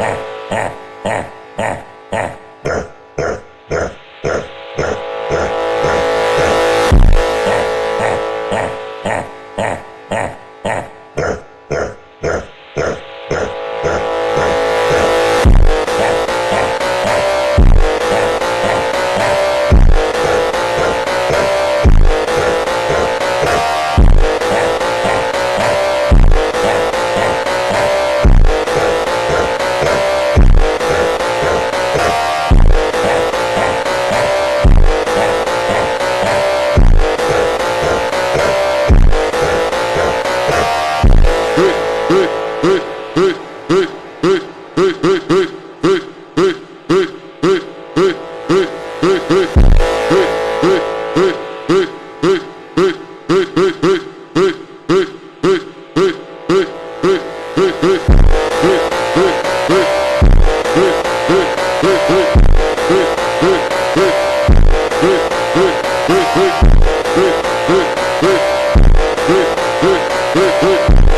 Yeah. Good, good.